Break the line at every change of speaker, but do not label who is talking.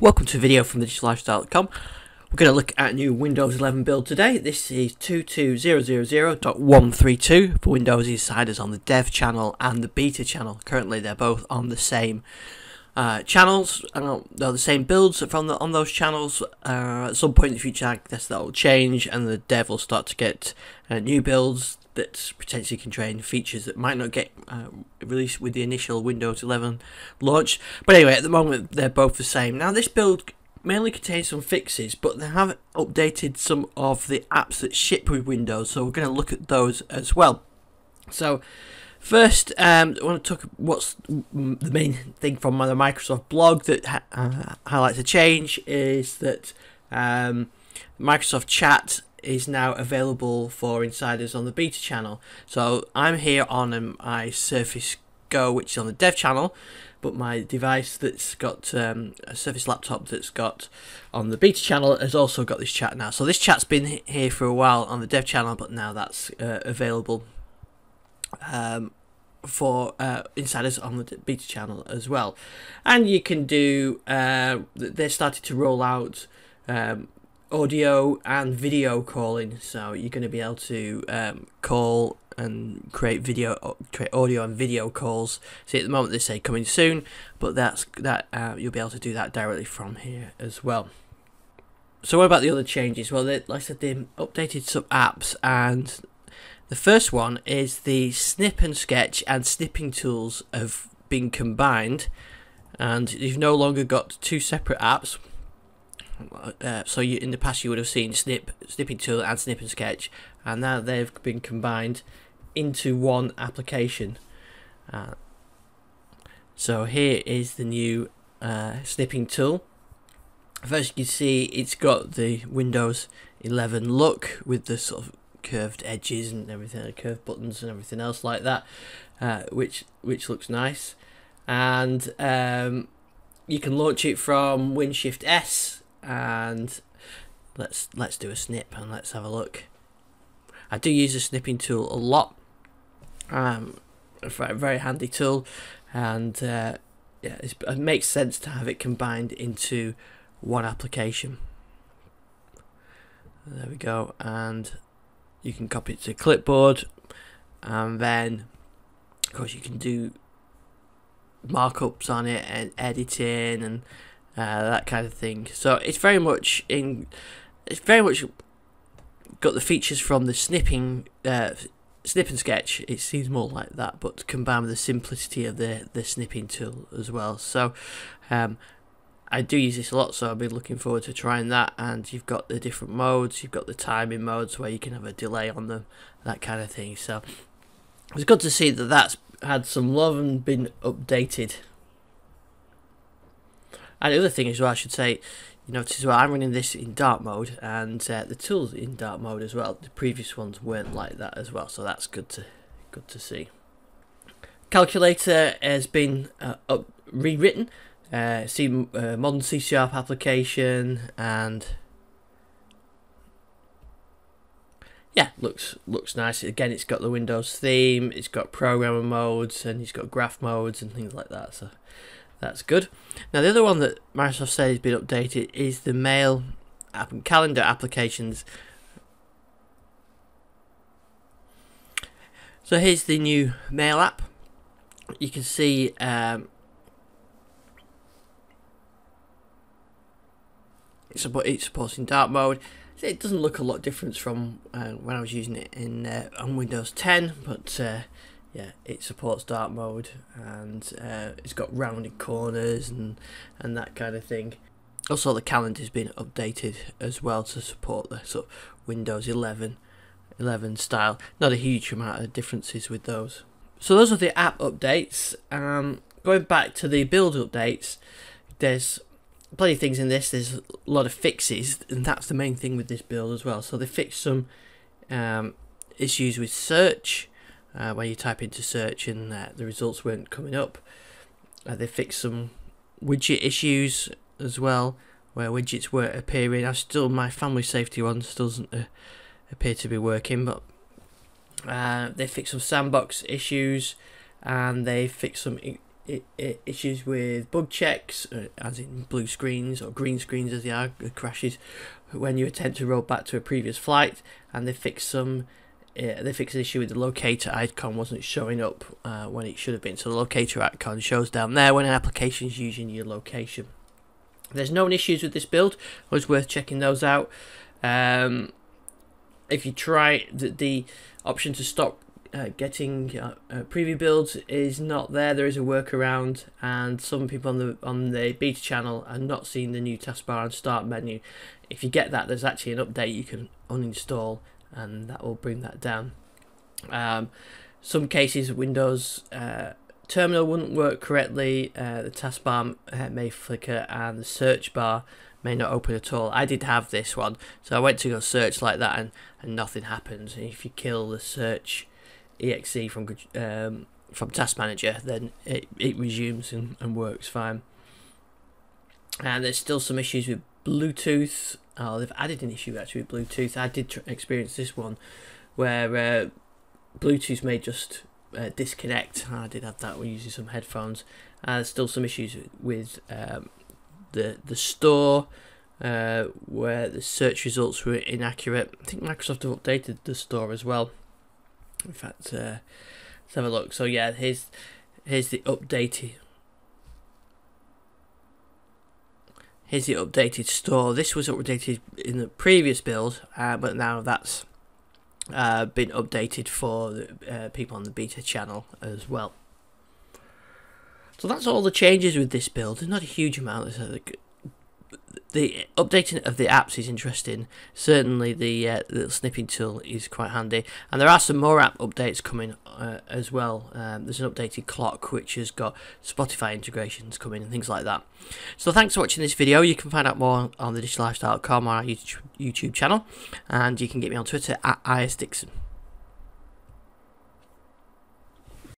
Welcome to a video from digitallifestyle.com. We're going to look at a new Windows 11 build today. This is 22000.132 for Windows Insiders on the dev channel and the beta channel. Currently they're both on the same uh, channels, uh, they're the same builds from the, on those channels. Uh, at some point in the future I guess that will change and the dev will start to get uh, new builds that potentially contain features that might not get uh, released with the initial Windows 11 launch. But anyway, at the moment they're both the same. Now this build mainly contains some fixes, but they have updated some of the apps that ship with Windows, so we're going to look at those as well. So first, um, I want to talk what's the main thing from the Microsoft blog that uh, highlights a change is that um, Microsoft Chat is now available for insiders on the beta channel. So I'm here on um, my Surface Go, which is on the dev channel, but my device that's got um, a Surface laptop that's got on the beta channel has also got this chat now. So this chat's been here for a while on the dev channel, but now that's uh, available um, for uh, insiders on the beta channel as well. And you can do, uh, they're starting to roll out um, audio and video calling. So you're going to be able to um, call and create video, create audio and video calls. See, at the moment they say coming soon, but that's that uh, you'll be able to do that directly from here as well. So what about the other changes? Well, they, like I said, they updated some apps, and the first one is the snip and sketch and snipping tools have been combined, and you've no longer got two separate apps uh, so you, in the past you would have seen snip, snipping tool and snip and sketch, and now they've been combined into one application. Uh, so here is the new uh, snipping tool. First you can see it's got the Windows 11 look with the sort of curved edges and everything, curved buttons and everything else like that, uh, which which looks nice. And um, you can launch it from WinShift S and let's let's do a snip and let's have a look. I do use a snipping tool a lot. Um, a very handy tool, and uh, yeah, it makes sense to have it combined into one application. There we go, and you can copy it to clipboard, and then of course you can do markups on it and editing and uh, that kind of thing. So it's very much in, it's very much got the features from the snipping, uh, snip and sketch. It seems more like that, but combined with the simplicity of the the snipping tool as well. So. Um, I do use this a lot, so I've been looking forward to trying that. And you've got the different modes, you've got the timing modes where you can have a delay on them, that kind of thing. So it's good to see that that's had some love and been updated and the other thing as well, I should say, you notice well, I'm running this in dark mode, and uh, the tools in dark mode as well. The previous ones weren't like that as well, so that's good to good to see. Calculator has been uh, up, rewritten. Uh, see uh, modern C Sharp application and yeah, looks looks nice. Again, it's got the Windows theme, it's got programmer modes, and it's got graph modes and things like that. So that's good. Now, the other one that Microsoft said has been updated is the mail app and calendar applications. So here's the new mail app. You can see um, it's, it's supporting dark mode. It doesn't look a lot different from uh, when I was using it in uh, on Windows 10, but uh, yeah, it supports dark mode and uh, it's got rounded corners and and that kind of thing. Also, the calendar's been updated as well to support the sort of Windows 11 11 style. Not a huge amount of differences with those. So those are the app updates. Um, going back to the build updates, there's plenty of things in this. There's a lot of fixes, and that's the main thing with this build as well. So they fixed some um, issues with search uh, where you type into search and uh, the results weren't coming up. Uh, they fixed some widget issues as well, where widgets weren't appearing. I still my family safety one still doesn't uh, appear to be working, but uh, they fixed some sandbox issues and they fixed some issues with bug checks, uh, as in blue screens or green screens as they are, uh, crashes when you attempt to roll back to a previous flight, and they fixed some. Uh, they fixed an issue with the locator icon wasn't showing up uh, when it should have been. So the locator icon shows down there when an application is using your location. There's known issues with this build. It was worth checking those out. Um, if you try the, the option to stop uh, getting uh, uh, preview builds is not there. There is a workaround, and some people on the on the beta channel are not seeing the new taskbar and start menu. If you get that, there's actually an update you can uninstall, and that will bring that down. Um, some cases, Windows uh, terminal wouldn't work correctly. Uh, the taskbar uh, may flicker, and the search bar may not open at all. I did have this one, so I went to go search like that, and, and nothing happens. If you kill the search exe from um, from Task Manager, then it, it resumes and, and works fine. And there's still some issues with Bluetooth. Oh, they've added an issue actually with Bluetooth. I did tr- experience this one where uh, Bluetooth may just uh, disconnect. I did have that when using some headphones. Uh, there's still some issues with um, the the store uh, where the search results were inaccurate. I think Microsoft have updated the store as well. In fact, uh, let's have a look. So yeah, here's here's the updated. Here's the updated store. This was updated in the previous build, uh, but now that's uh, been updated for the, uh, people on the beta channel as well. So that's all the changes with this build. There's not a huge amount. There's the updating of the apps is interesting. Certainly, the uh, little snipping tool is quite handy, and there are some more app updates coming uh, as well. Um, there's an updated clock which has got Spotify integrations coming and things like that. So, thanks for watching this video. You can find out more on the digitallifestyle.com or our YouTube channel, and you can get me on Twitter at isdixon.